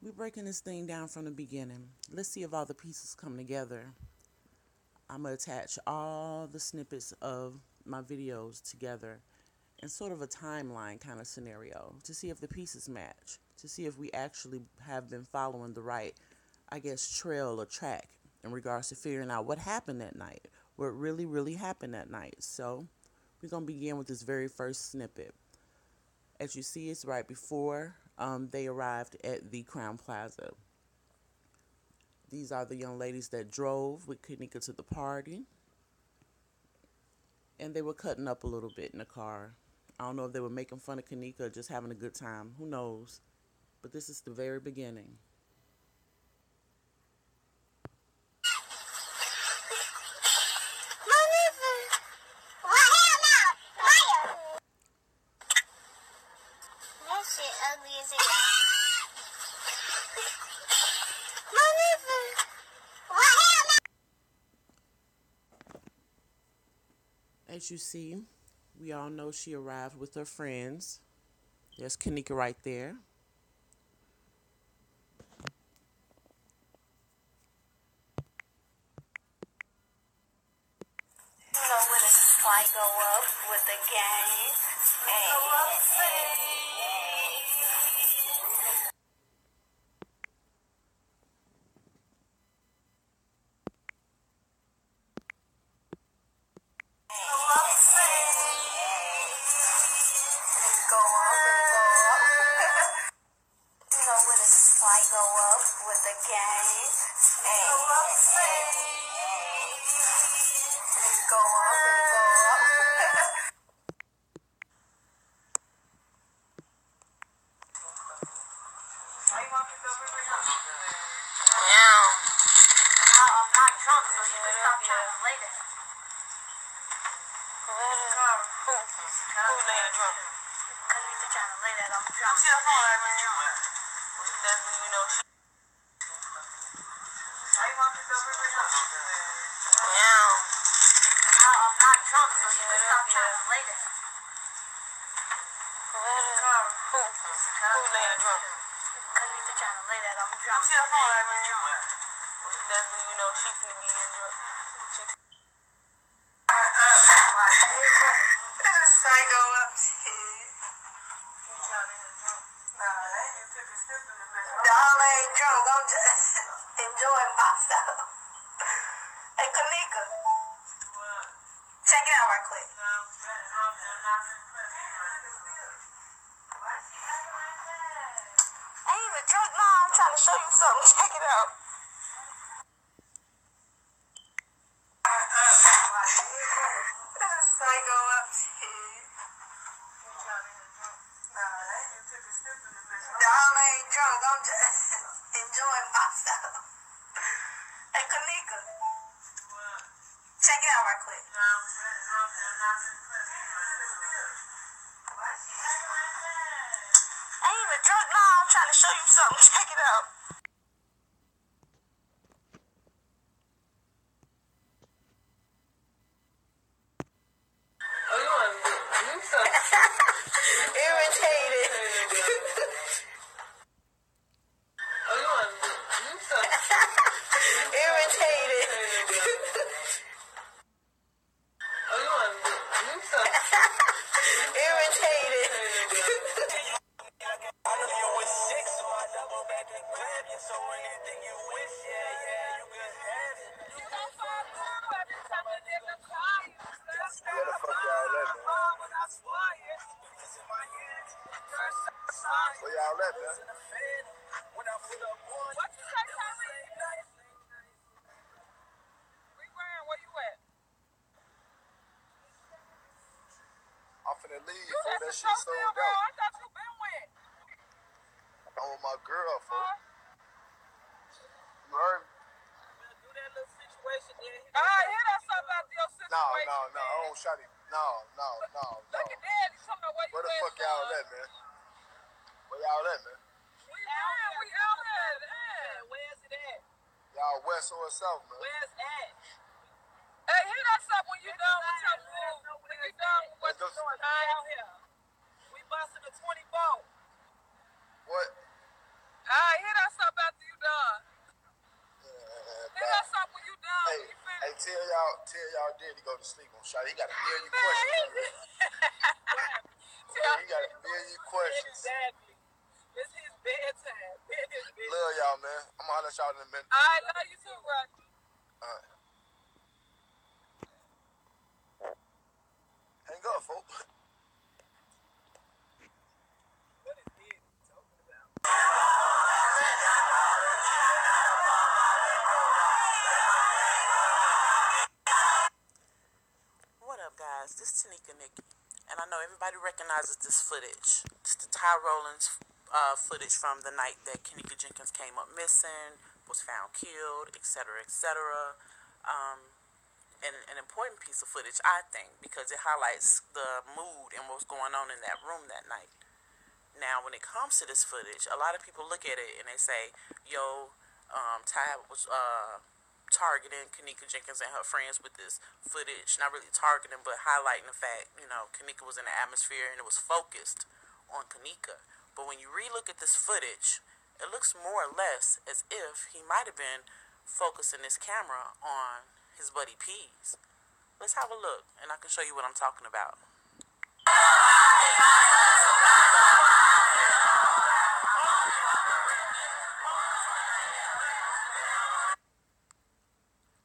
We're breaking this thing down from the beginning. Let's see if all the pieces come together. I'm going to attach all the snippets of my videos together in sort of a timeline kind of scenario to see if the pieces match, to see if we actually have been following the right, I guess, trail or track in regards to figuring out what happened that night, what really, really happened that night. So we're going to begin with this very first snippet. As you see, it's right before um, they arrived at the Crowne Plaza. These are the young ladies that drove with Kenneka to the party. And they were cutting up a little bit in the car. I don't know if they were making fun of Kenneka or just having a good time. Who knows? But this is the very beginning. You see, we all know she arrived with her friends. There's Kenneka right there. Know when the supply go up with the gang. Hey, Kenneka. Check it out right quick. I ain't even drunk. No, I'm trying to show you something. Check it out. Y'all at, man? I'm finna leave before that shit sold out. I'm with my girl, for You heard me? All right, hit us up about your No, no, no. I don't shot him. No, no, no, no. Where the fuck y'all at, man? Where y'all at, man? We out, here. we out here. Where's it at? Y'all west or south, man? Where's at? Hey, hit us up when you done with your move. When you done with what you're out here. We busting the 20 boat. What? All right, hit us up after you done. Hit us up when you done. Hey, hey tell y'all, tell y'all did he go to sleep on shot. He got a million questions. He, tell, he got a million questions. Exactly. It's his bedtime. It's his bedtime. Love y'all, man. I'm gonna holler at y'all in a minute. I love you too, Rocky. Alright. Hang up, folks. What is this talking about? What up, guys? This is Tanika Nikki, and I know everybody recognizes this footage. It's the Ty Rollins uh, footage from the night that Kenneka Jenkins came up missing, was found killed, etc., etc. Um, and an important piece of footage, I think, because it highlights the mood and what's going on in that room that night. Now, when it comes to this footage, a lot of people look at it and they say, "Yo, um, Ty was uh, targeting Kenneka Jenkins and her friends with this footage. Not really targeting, but highlighting the fact, you know, Kenneka was in the atmosphere and it was focused on Kenneka. But when you relook at this footage, it looks more or less as if he might have been focusing his camera on his buddy Pease. Let's have a look, and I can show you what I'm talking about.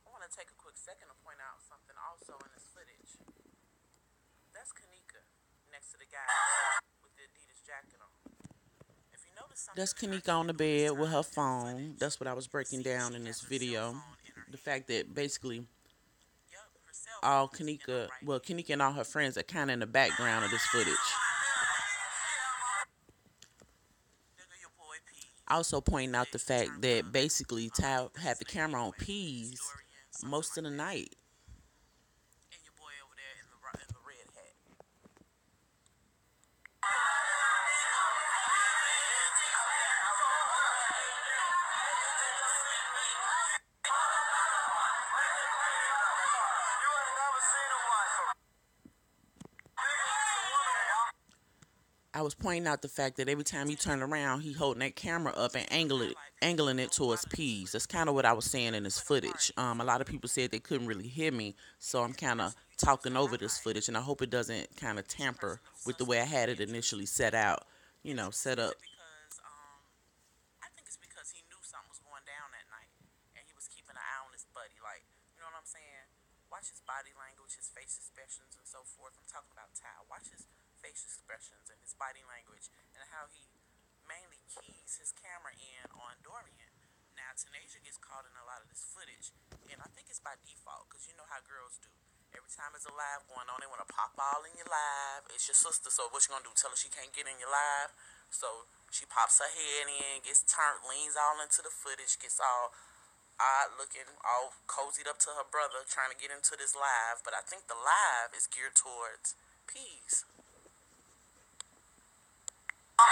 I want to take a quick second to point out something also in this footage. That's Kenneka next to the guy with the Adidas jacket on. If you notice something That's Kenneka on the bed with her phone. That's what I was breaking down in this video. The fact that basically all Kenneka, well, Kenneka and all her friends are kind of in the background of this footage. Also pointing out the fact that basically Ty had the camera on P's most of the night. Was pointing out the fact that every time he turned around, he holding that camera up and angle it, angling it towards P's. That's kind of what I was saying in this footage. Um, a lot of people said they couldn't really hear me, so I'm kind of talking over this footage, and I hope it doesn't kind of tamper with the way I had it initially set out. You know, set up. Um, I think it's because he knew something was going down that night, and he was keeping an eye on his buddy. Like, you know what I'm saying? Watch his body language, his face expressions, and so forth. I'm talking about Ty. Watch his face expressions and his body language, and how he mainly keys his camera in on Dorian. Now, Tanaysia gets caught in a lot of this footage, and I think it's by default, because you know how girls do. Every time there's a live going on, they want to pop all in your live. It's your sister, so what you gonna do? Tell her she can't get in your live? So she pops her head in, gets turned, leans all into the footage, gets all odd looking, all cozied up to her brother, trying to get into this live. But I think the live is geared towards peas. And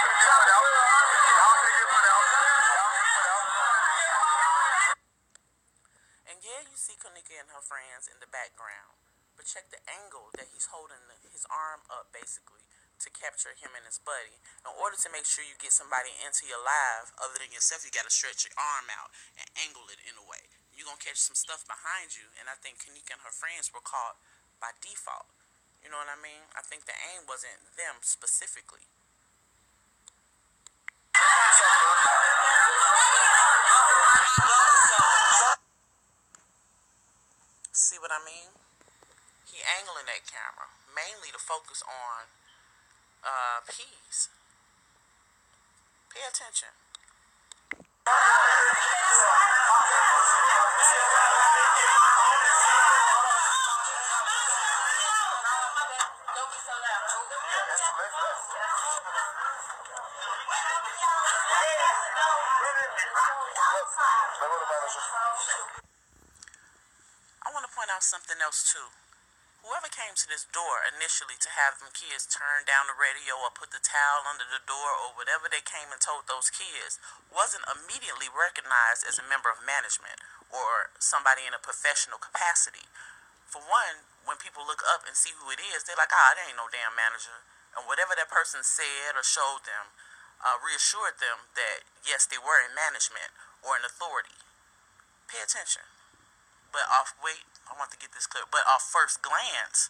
yeah, you see Kenneka and her friends in the background. But check the angle that he's holding his arm up, basically, to capture him and his buddy. In order to make sure you get somebody into your live, other than yourself, you got to stretch your arm out and angle it in a way. You're going to catch some stuff behind you. And I think Kenneka and her friends were caught by default. You know what I mean? I think the aim wasn't them specifically. See what I mean? He angling that camera mainly to focus on uh peas. Pay attention. Something else too. Whoever came to this door initially to have them kids turn down the radio or put the towel under the door or whatever they came and told those kids wasn't immediately recognized as a member of management or somebody in a professional capacity. For one, when people look up and see who it is, they're like, ah, there ain't no damn manager. And whatever that person said or showed them uh, reassured them that, yes, they were in management or in authority. Pay attention. But off, wait, I want to get this clear. But off first glance,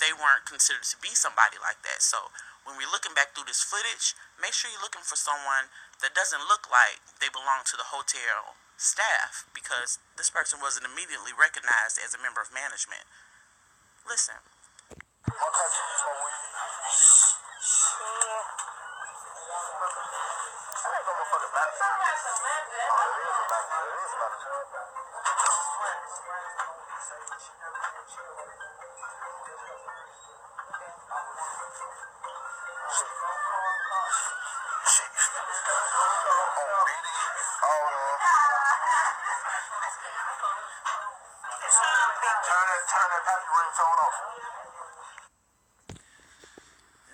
they weren't considered to be somebody like that. So when we're looking back through this footage, make sure you're looking for someone that doesn't look like they belong to the hotel staff because this person wasn't immediately recognized as a member of management. Listen.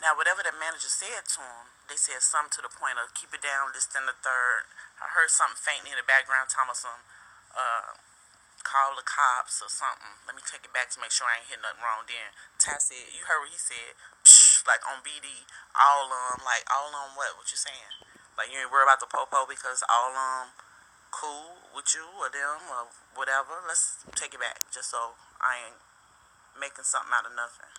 Now, whatever the manager said to him, they said something to the point of keep it down, this, then the third. I heard something faintly in the background, Thomason, uh, call the cops or something. Let me take it back to make sure I ain't hit nothing wrong then. Ty said, you heard what he said, Psh, like on BD, all um, like all on what? What you saying? Like you ain't worried about the popo because all um, cool with you or them or whatever. Let's take it back just so I ain't making something out of nothing.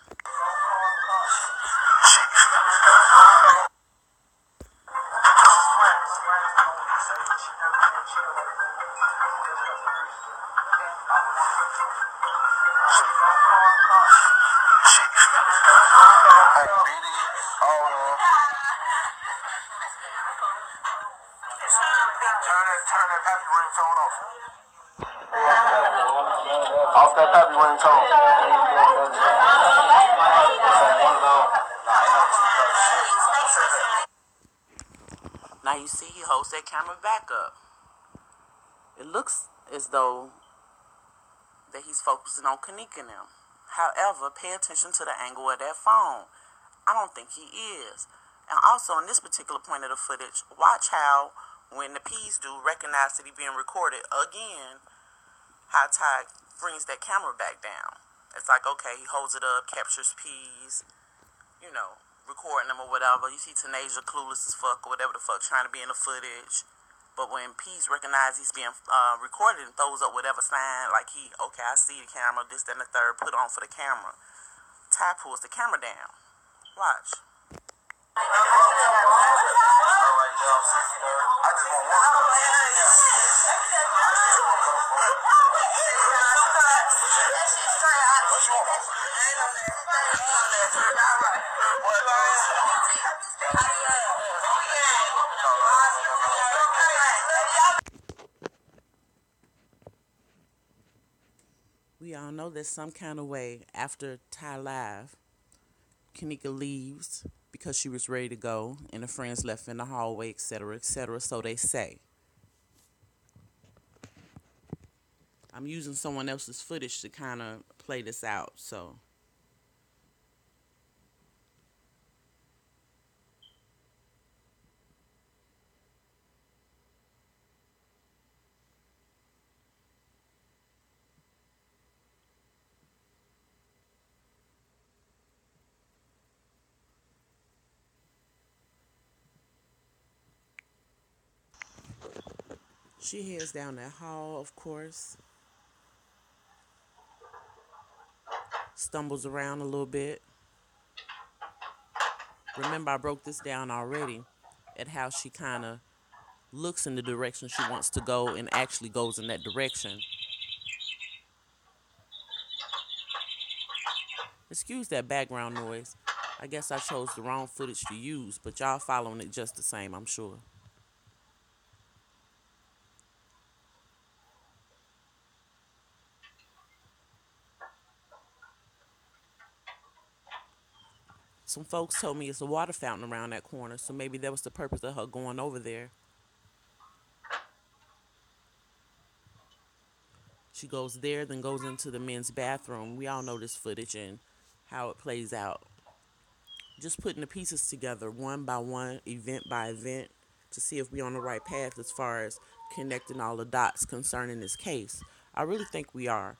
Though that he's focusing on Kenneka now. However, pay attention to the angle of that phone. I don't think he is. And also in this particular point of the footage, watch how when the P's do recognize that he's being recorded again, how Ty brings that camera back down. It's like okay, he holds it up, captures P's, you know, recording them or whatever. You see Tanaysia clueless as fuck or whatever the fuck, trying to be in the footage. But when Peace recognizes he's being uh, recorded and throws up whatever sign, like he, okay, I see the camera, this, and the third, put on for the camera. Ty pulls the camera down. Watch. I just want one. We all know there's some kind of way after Ty Live, Kenneka leaves because she was ready to go, and the friends left in the hallway, etc., etc. So they say. I'm using someone else's footage to kind of play this out, so. She heads down that hall, of course. Stumbles around a little bit. Remember, I broke this down already at how she kind of looks in the direction she wants to go and actually goes in that direction. Excuse that background noise. I guess I chose the wrong footage to use, but y'all following it just the same, I'm sure. Some folks told me it's a water fountain around that corner, so maybe that was the purpose of her going over there. She goes there, then goes into the men's bathroom. We all know this footage and how it plays out. Just putting the pieces together one by one, event by event, to see if we're on the right path as far as connecting all the dots concerning this case. I really think we are.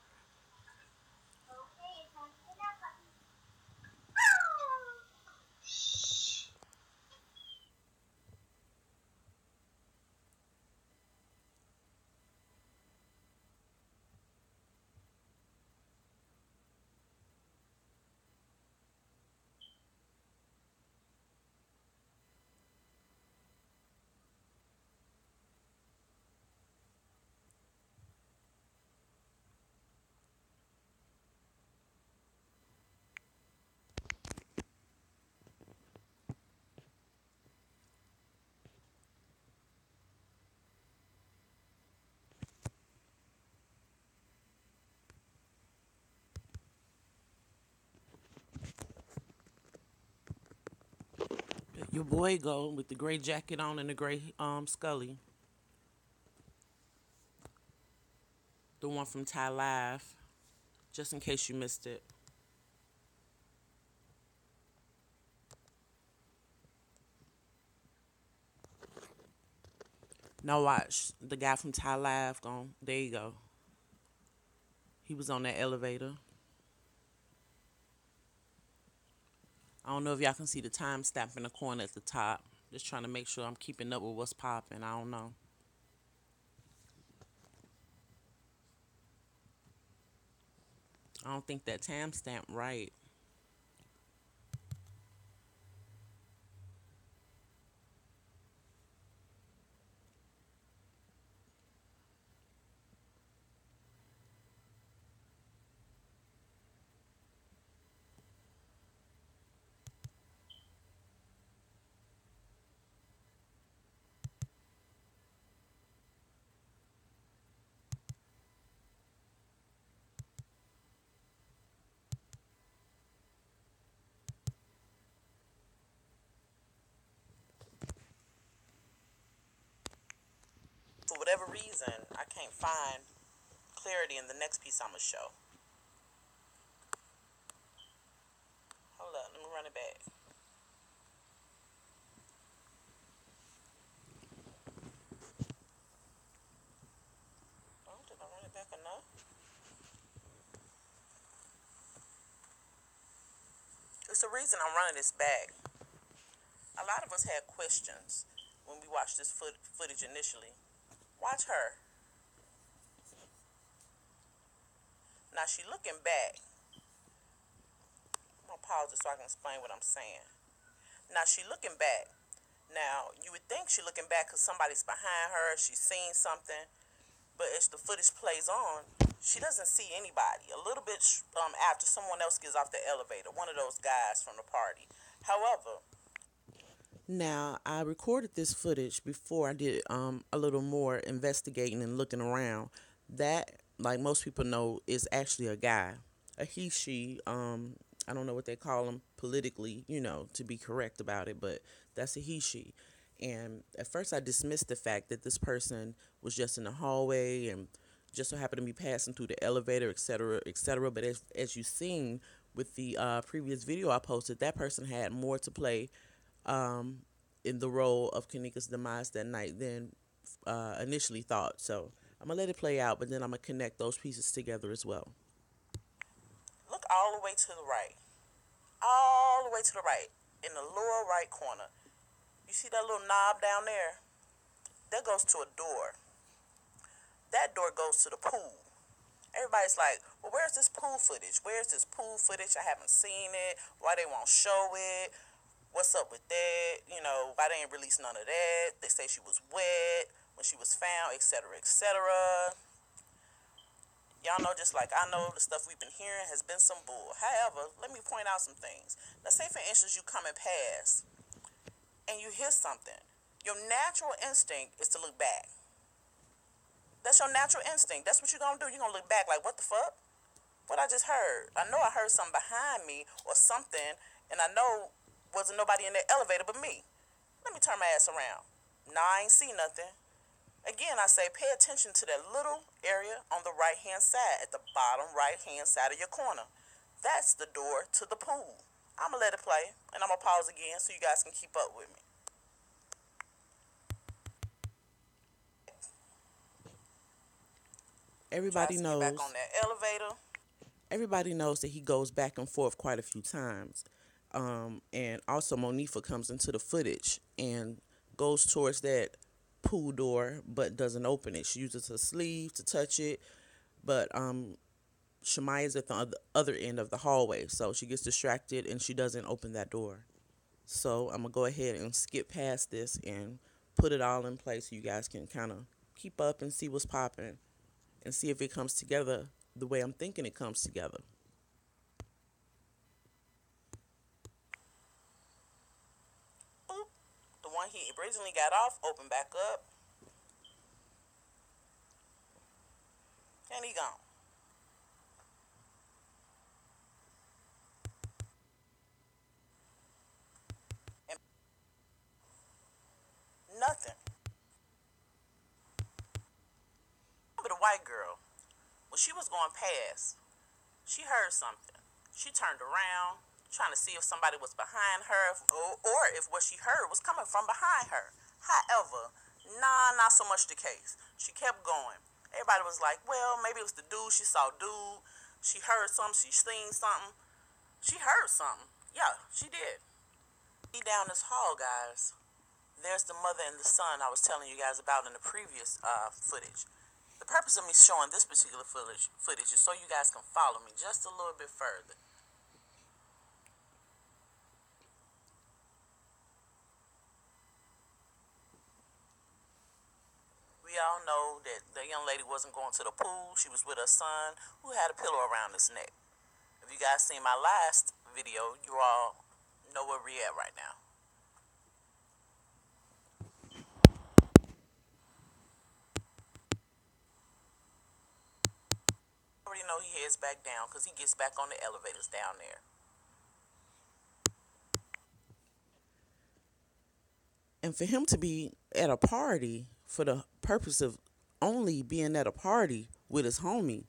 Your boy go with the gray jacket on and the gray um Scully. The one from Ty Live. Just in case you missed it. Now watch the guy from Ty Live gone. There you go. He was on that elevator. I don't know if y'all can see the time stamp in the corner at the top. Just trying to make sure I'm keeping up with what's popping. I don't know. I don't think that time stamp right. Whatever reason, I can't find clarity in the next piece I'm gonna show. Hold up, let me run it back. Oh, did I run it back enough? It's the reason I'm running this back. A lot of us had questions when we watched this foot- footage initially. Watch her. Now she looking back. I'm gonna pause it so I can explain what I'm saying. Now she looking back. Now you would think she looking back because somebody's behind her. She's seen something, but as the footage plays on, she doesn't see anybody. A little bit um, after someone else gets off the elevator, one of those guys from the party. However, now I recorded this footage before I did um, a little more investigating and looking around. That, like most people know, is actually a guy, a he she. Um, I don't know what they call him politically, you know, to be correct about it, but that's a he she. And at first, I dismissed the fact that this person was just in the hallway and just so happened to be passing through the elevator, et cetera, et cetera. But as, as you've seen with the uh, previous video I posted, that person had more to play um, in the role of Kenneka's demise that night than uh, initially thought. So I'm gonna let it play out, but then I'm gonna connect those pieces together as well. Look all the way to the right, all the way to the right, in the lower right corner. You see that little knob down there? That goes to a door. That door goes to the pool. Everybody's like, well, where's this pool footage? Where's this pool footage? I haven't seen it. Why they won't show it? What's up with that? You know, why they ain't release none of that? They say she was wet when she was found, etc., etc. Y'all know, just like I know, the stuff we've been hearing has been some bull. However, let me point out some things. Now, say for instance, you come and pass and you hear something. Your natural instinct is to look back. That's your natural instinct. That's what you're gonna do. You're gonna look back like, what the fuck? What I just heard. I know I heard something behind me or something, and I know wasn't nobody in the elevator but me. Let me turn my ass around. Nah, I ain't see nothing. Again, I say pay attention to that little area on the right hand side, at the bottom right hand side of your corner. That's the door to the pool. I'm gonna let it play, and I'm gonna pause again so you guys can keep up with me. Everybody knows. Back on that elevator. Everybody knows that he goes back and forth quite a few times. Um, and also Monifah comes into the footage and goes towards that pool door but doesn't open it. She uses her sleeve to touch it, but um Shamaya's at the other end of the hallway, so she gets distracted and she doesn't open that door. So I'm gonna go ahead and skip past this and put it all in place so you guys can kind of keep up and see what's popping and see if it comes together the way I'm thinking it comes together. he originally got off, opened back up, and he gone. And nothing. But the white girl, when she was going past, she heard something. She turned around trying to see if somebody was behind her, or, or if what she heard was coming from behind her. However, nah, not so much the case. She kept going. Everybody was like, well, maybe it was the dude. She saw dude. She heard something. She seen something. She heard something. Yeah, she did. Be down this hall, guys. There's the mother and the son I was telling you guys about in the previous uh, footage. The purpose of me showing this particular footage, footage is so you guys can follow me just a little bit further. We all know that the young lady wasn't going to the pool. She was with her son who had a pillow around his neck. If you guys seen my last video, you all know where we at right now. already know he heads back down because he gets back on the elevators down there. And for him to be at a party for the purpose of only being at a party with his homie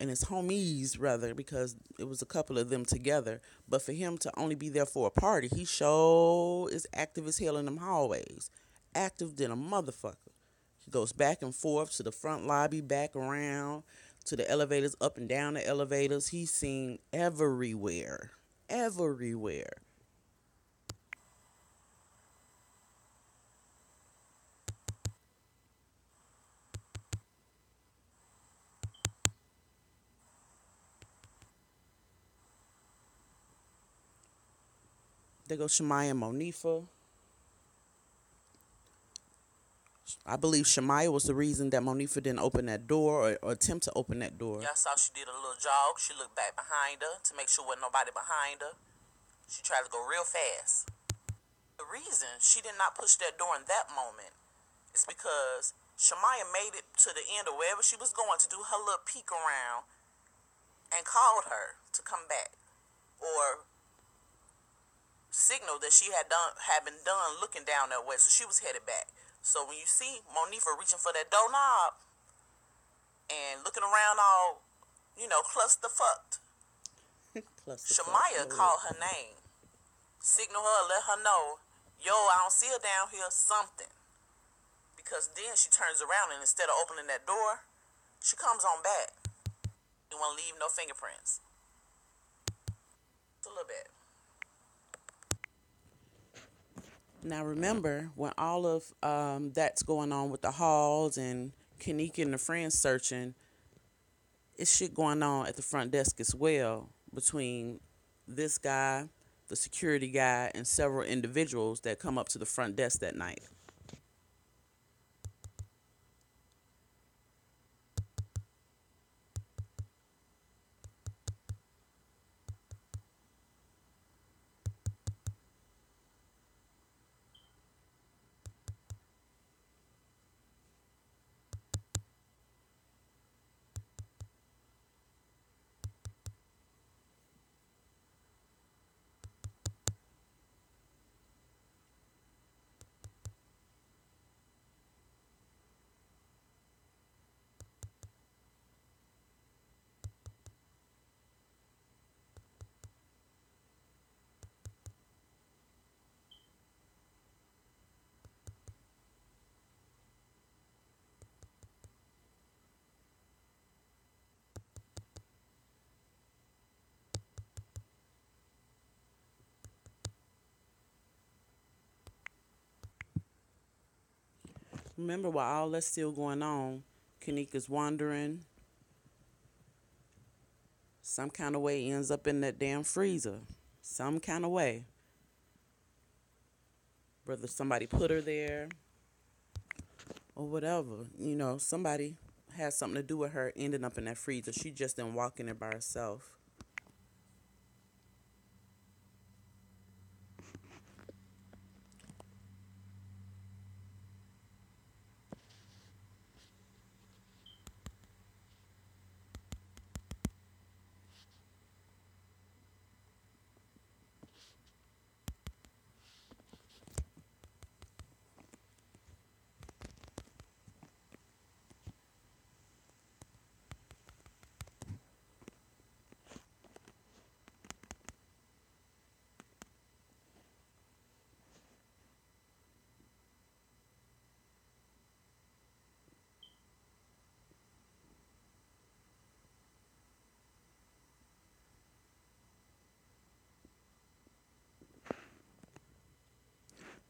and his homies rather because it was a couple of them together. But for him to only be there for a party he sure is active as hell in them hallways. Active than a motherfucker. He goes back and forth to the front lobby back around to the elevators up and down the elevators. He's seen everywhere. Everywhere There go Shamaya and Monifah. I believe Shamaya was the reason that Monifah didn't open that door or, or attempt to open that door. Y'all saw she did a little jog. She looked back behind her to make sure wasn't nobody behind her. She tried to go real fast. The reason she did not push that door in that moment is because Shamaya made it to the end of wherever she was going to do her little peek around and called her to come back. Or signal that she had done had been done looking down that way, so she was headed back. So when you see Monifah reaching for that doorknob and looking around all, you know, cluster fucked, Shamaya called her name, signal her, let her know, yo, I don't see her down here, something. Because then she turns around and instead of opening that door, she comes on back. You want to leave no fingerprints. It's a little bit. Now remember, when all of um, that's going on with the halls and Kenneka and the friends searching, it's shit going on at the front desk as well between this guy, the security guy, and several individuals that come up to the front desk that night. Remember, while all that's still going on, Kenneka's wandering. Some kind of way ends up in that damn freezer. Some kind of way. Whether somebody put her there or whatever. You know, somebody had something to do with her ending up in that freezer. She just didn't walk in there by herself.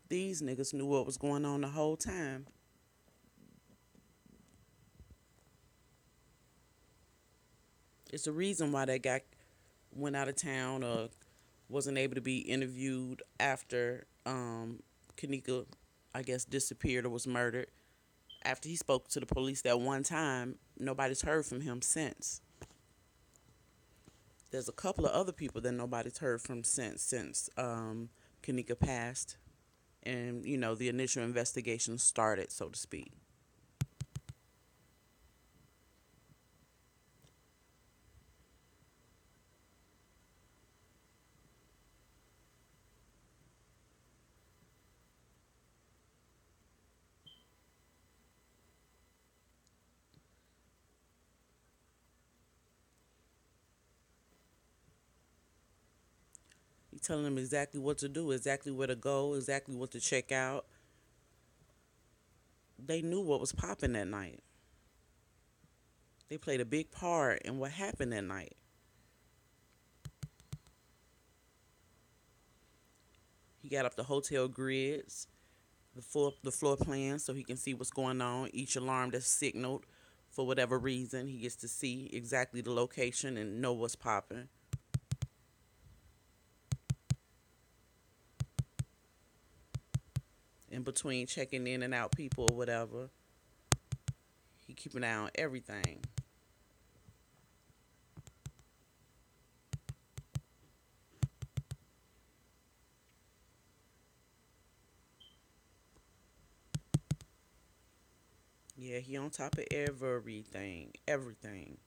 These niggas knew what was going on the whole time. It's the reason why that guy went out of town or wasn't able to be interviewed after um, Kenneka, I guess, disappeared or was murdered. After he spoke to the police that one time, nobody's heard from him since. There's a couple of other people that nobody's heard from since since um, Kenneka passed, and you know the initial investigation started, so to speak. Telling them exactly what to do, exactly where to go, exactly what to check out. They knew what was popping that night. They played a big part in what happened that night. He got up the hotel grids, the floor, the floor plan, so he can see what's going on. Each alarm that's signaled, for whatever reason, he gets to see exactly the location and know what's popping. In between checking in and out people or whatever. He keep an eye on everything. Yeah, he on top of everything. Everything.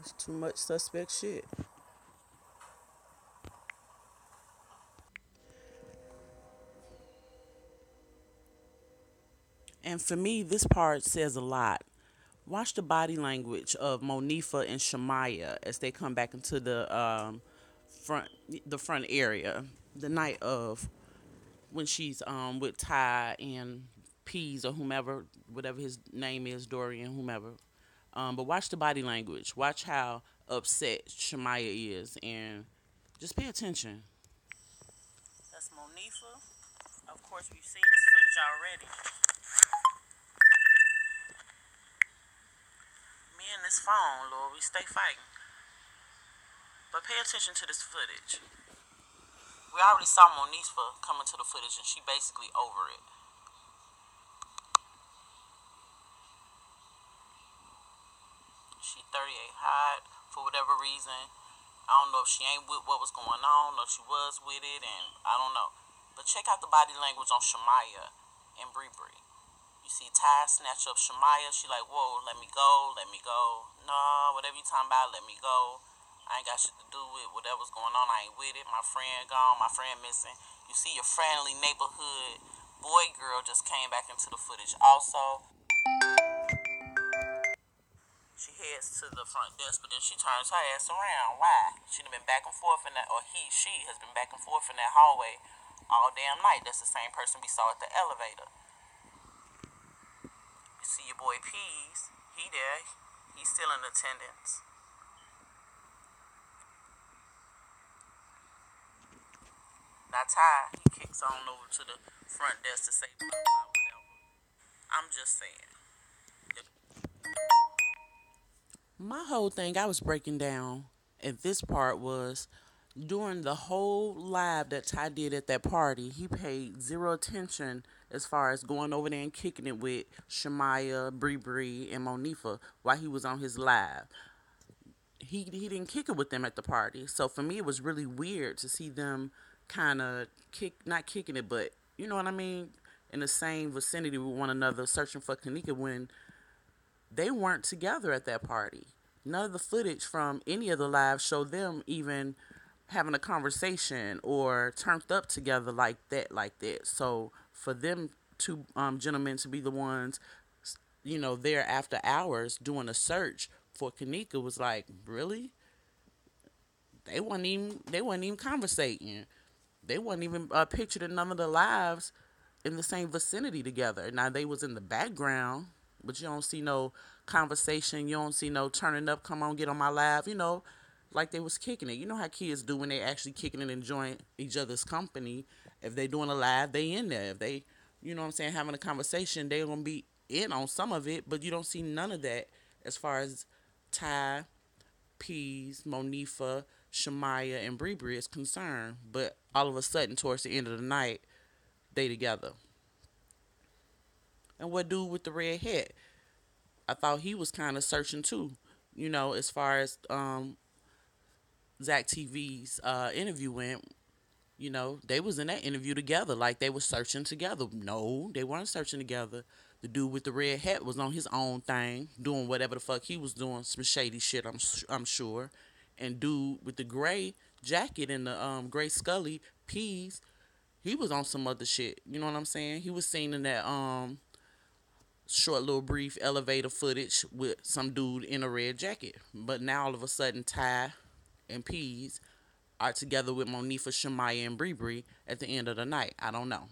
It's much suspect shit. And for me, this part says a lot. Watch the body language of Monifah and Shamaya as they come back into the um, front the front area the night of when she's um, with Ty and Peas or whomever, whatever his name is, Dorian, whomever. Um, but watch the body language. Watch how upset Shamaya is, and just pay attention. That's Monifah. Of course, we've seen this footage already. Me and this phone, Lord, we stay fighting. But pay attention to this footage. We already saw Monifah coming to the footage, and she basically over it. She 38 hot for whatever reason. I don't know if she ain't with what was going on, or she was with it, and I don't know. But check out the body language on Shamaya and Bree Bree. You see Ty snatch up Shamaya. She like, whoa, let me go, let me go. No, whatever you talking about, let me go. I ain't got shit to do with whatever's going on. I ain't with it. My friend gone, my friend missing. You see your friendly neighborhood boy girl just came back into the footage also. She heads to the front desk, but then she turns her ass around. Why? She'd have been back and forth in that, or he, she has been back and forth in that hallway all damn night. That's the same person we saw at the elevator. You see your boy Peas. He there. He's still in attendance. Now Ty, he kicks on over to the front desk to say whatever. I'm just saying. My whole thing I was breaking down at this part was during the whole live that Ty did at that party, he paid zero attention as far as going over there and kicking it with Shamaya, Bree Bree, and Monifah while he was on his live. He he didn't kick it with them at the party. So for me it was really weird to see them kind of kick not kicking it but you know what I mean in the same vicinity with one another searching for Kenneka when they weren't together at that party. None of the footage from any of the lives showed them even having a conversation or turned up together like that, like that. So for them two um, gentlemen to be the ones, you know, there after hours doing a search for Kenneka was like, really? they weren't even they weren't even conversating. They weren't even uh, pictured in none of the lives in the same vicinity together. Now they was in the background, but you don't see no conversation. You don't see no turning up. Come on, get on my live. You know, like they was kicking it. You know how kids do when they actually kicking and enjoying each other's company. If they doing a live, they in there. If they, you know what I'm saying, having a conversation, they gonna be in on some of it. But you don't see none of that as far as Ty, Peas, Monifah, Shamaya, and Bree Bree is concerned. But all of a sudden, towards the end of the night, they together. And what dude with the red hat? I thought he was kind of searching too, you know, as far as um, Zach TV's uh, interview went. You know, they was in that interview together, like they were searching together. No, they weren't searching together. The dude with the red hat was on his own thing, doing whatever the fuck he was doing, some shady shit. I'm I'm sure. And dude with the gray jacket and the um gray Scully peas, he was on some other shit. You know what I'm saying? He was seen in that um short little brief elevator footage with some dude in a red jacket. But now all of a sudden Ty and Peas are together with Monifah, Shamaya, and Bree Bree at the end of the night. I don't know.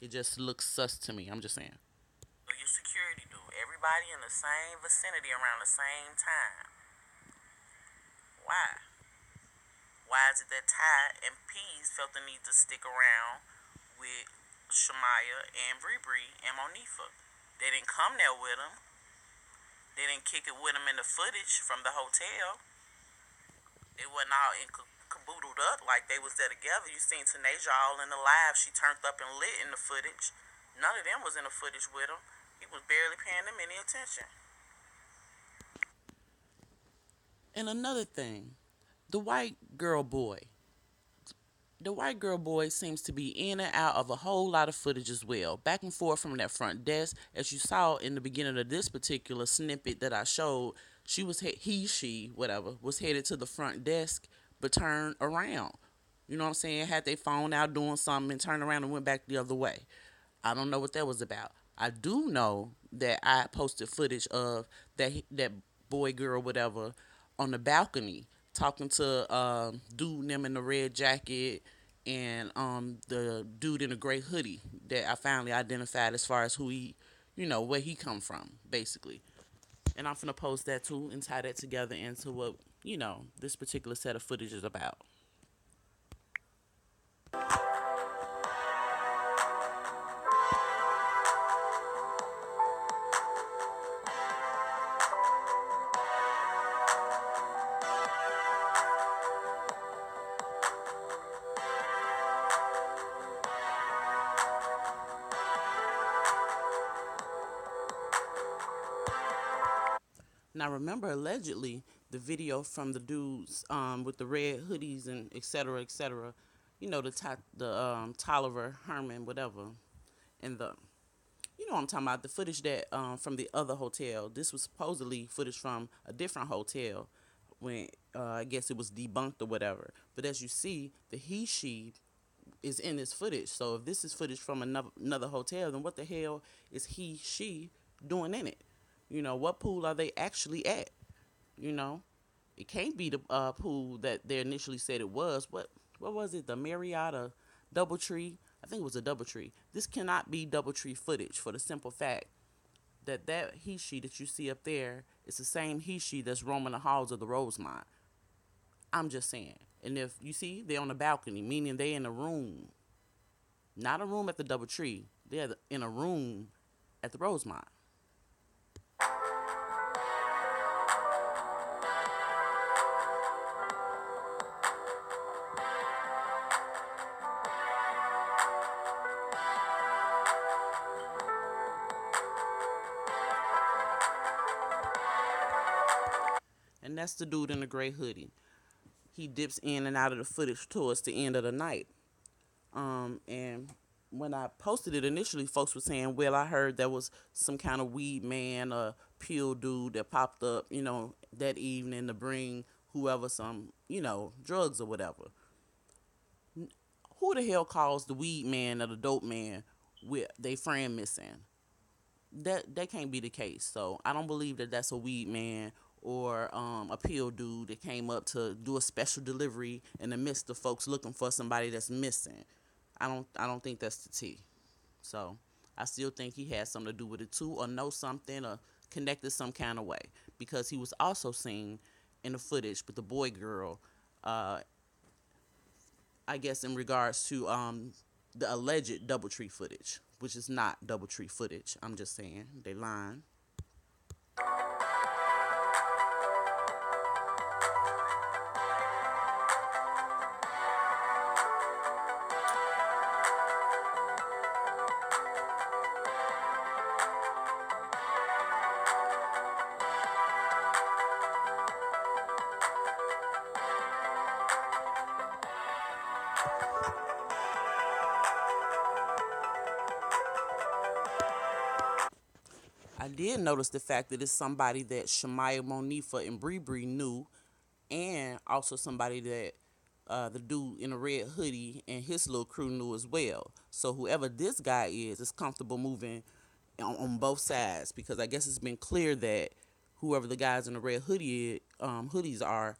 It just looks sus to me. I'm just saying. What your security do? Everybody in the same vicinity around the same time. Why? Why is it that Ty and Peas felt the need to stick around with Shamaya and Bree Bree and Monifah? They didn't come there with him. They didn't kick it with him in the footage from the hotel. It wasn't all in caboodled up like they was there together. You seen Tanaysia all in the live. She turned up and lit in the footage. None of them was in the footage with him. He was barely paying them any attention. And another thing, the white girl boy. The white girl boy seems to be in and out of a whole lot of footage as well, back and forth from that front desk. As you saw in the beginning of this particular snippet that I showed, she was he, he she whatever was headed to the front desk, but turned around. You know what I'm saying? Had they phone out doing something and turned around and went back the other way. I don't know what that was about. I do know that I posted footage of that that boy girl whatever on the balcony talking to um, dude them in the red jacket and um, the dude in the gray hoodie that I finally identified as far as who he, you know, where he come from, basically. And I'm gonna post that too and tie that together into what you know this particular set of footage is about. Now remember, allegedly, the video from the dudes um, with the red hoodies and et cetera, et cetera. You know the the um, Tolliver Herman whatever, and the you know what I'm talking about the footage that um, from the other hotel. This was supposedly footage from a different hotel when uh, I guess it was debunked or whatever. But as you see, the he she is in this footage. So if this is footage from another another hotel, then what the hell is he she doing in it? You know, what pool are they actually at? You know, it can't be the uh, pool that they initially said it was. What what was it? The Marriott DoubleTree? I think it was a DoubleTree. This cannot be DoubleTree footage for the simple fact that that he she that you see up there is the same he she that's roaming the halls of the Rosemont. I'm just saying. And if you see, they're on the balcony, meaning they're in a room. Not a room at the DoubleTree. They're in a room at the Rosemont. And that's the dude in the gray hoodie. He dips in and out of the footage towards the end of the night. Um, and when I posted it initially, folks were saying, well, I heard there was some kind of weed man or pill dude that popped up, you know, that evening to bring whoever some, you know, drugs or whatever. Who the hell calls the weed man or the dope man with they friend missing? That that can't be the case. So I don't believe that that's a weed man or um, a dude that came up to do a special delivery in the midst of folks looking for somebody that's missing. I don't I don't think that's the T. So I still think he had something to do with it too, or know something, or connected some kind of way because he was also seen in the footage with the boy girl. Uh, I guess in regards to um, the alleged DoubleTree footage, which is not DoubleTree footage. I'm just saying they lying. I did notice the fact that it's somebody that Shamaya Monifah and Bree Bree knew, and also somebody that uh, the dude in a red hoodie and his little crew knew as well. So whoever this guy is is comfortable moving on, on both sides because I guess it's been clear that whoever the guys in the red hoodie um, hoodies are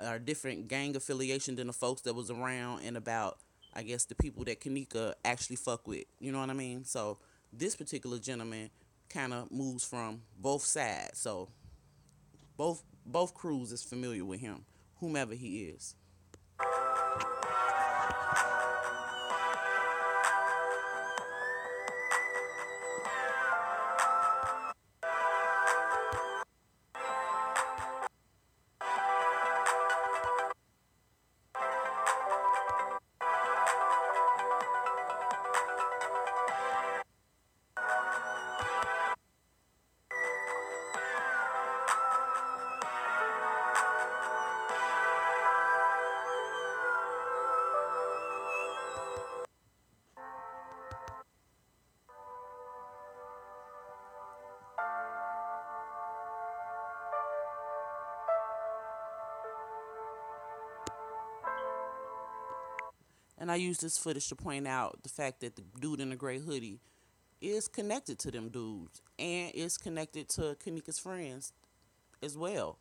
are different gang affiliation than the folks that was around and about I guess the people that Kenneka actually fuck with. You know what I mean? So this particular gentleman kind of moves from both sides. So both both crews is familiar with him, whomever he is. Use this footage to point out the fact that the dude in the gray hoodie is connected to them dudes and is connected to Kenneka's friends as well.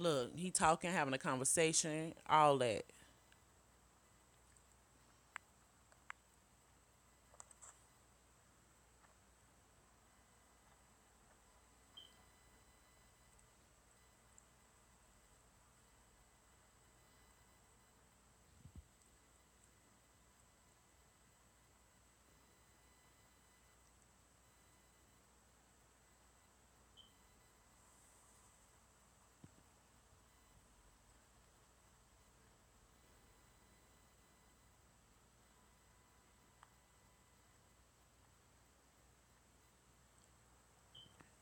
Look, he talking, having a conversation, all that.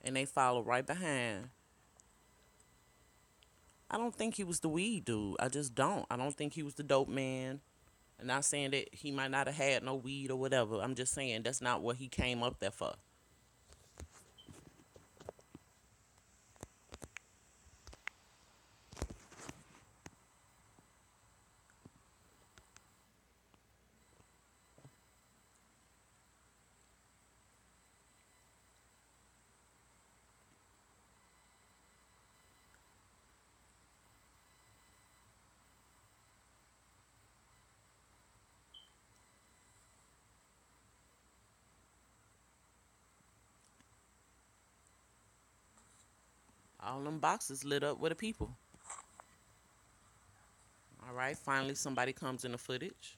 And they follow right behind. I don't think he was the weed dude. I just don't. I don't think he was the dope man. I'm not saying that he might not have had no weed or whatever. I'm just saying that's not what he came up there for. All them boxes lit up with the people. All right, finally somebody comes in the footage.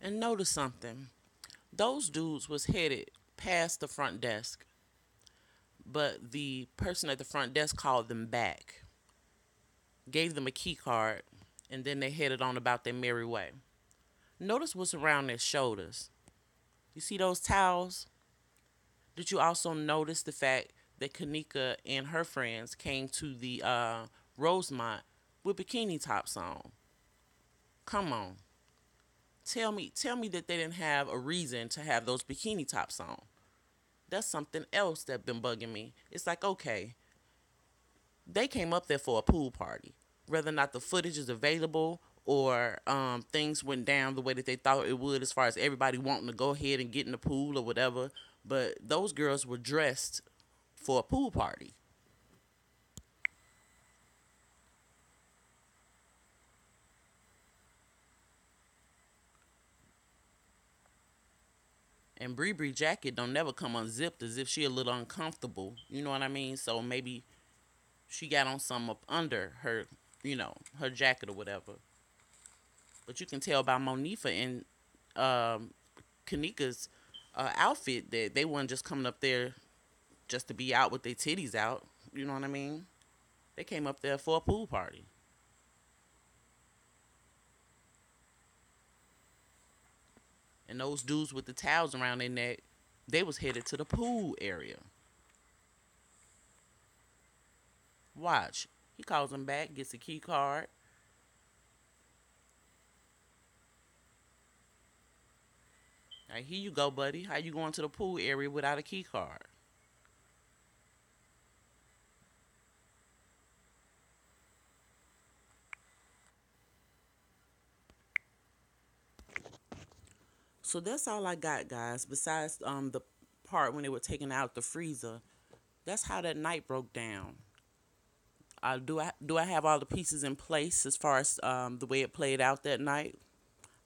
And notice something. Those dudes was headed past the front desk. But the person at the front desk called them back. Gave them a key card and then they headed on about their merry way. Notice what's around their shoulders. You see those towels? Did you also notice the fact that Kenneka and her friends came to the uh, Rosemont with bikini tops on? Come on tell me tell me that they didn't have a reason to have those bikini tops on. That's something else that's been bugging me. It's like okay they came up there for a pool party whether or not the footage is available or um, things went down the way that they thought it would as far as everybody wanting to go ahead and get in the pool or whatever. But those girls were dressed for a pool party and Bree Bree jacket don't never come unzipped as if she a little uncomfortable. You know what I mean? So maybe she got on some up under her, you know, her jacket or whatever. But you can tell by Monifah and um, Kenneka's uh, outfit that they weren't just coming up there just to be out with their titties out. You know what I mean? They came up there for a pool party. And those dudes with the towels around their neck, they was headed to the pool area. Watch. He calls them back, gets a key card. Right, here you go, buddy. How you going to the pool area without a key card? So that's all I got, guys. Besides um the part when they were taking out the freezer, that's how that night broke down. Uh, do I do I have all the pieces in place as far as um, the way it played out that night?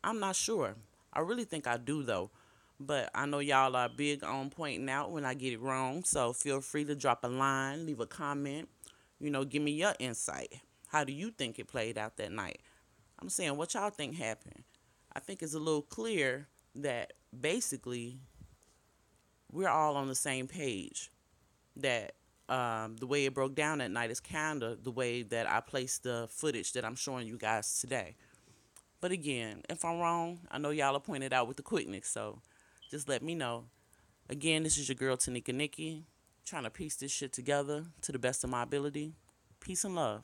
I'm not sure. I really think I do though, but I know y'all are big on pointing out when I get it wrong. So feel free to drop a line, leave a comment. You know, give me your insight. How do you think it played out that night? I'm saying, what y'all think happened? I think it's a little clear that basically we're all on the same page. That um, the way it broke down that night is kind of the way that I placed the footage that I'm showing you guys today. But again, if I'm wrong, I know y'all are pointed out with the quickness, so just let me know. Again, this is your girl Tanika Nikki, trying to piece this shit together to the best of my ability. Peace and love.